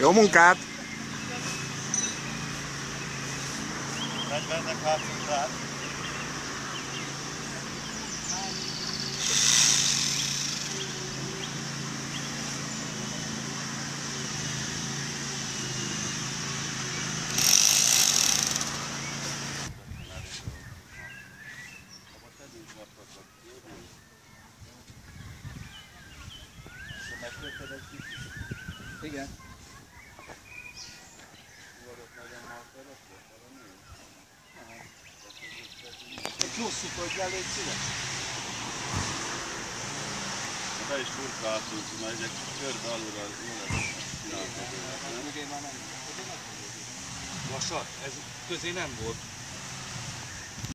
Jó munkát! Fegyvernek hátunk pluszit, hogy elég szíves. Be is turkáltunk, mert egy körbe alulra jó lesz csinálható. Mögé már nem. Vasat? Ez közé nem volt.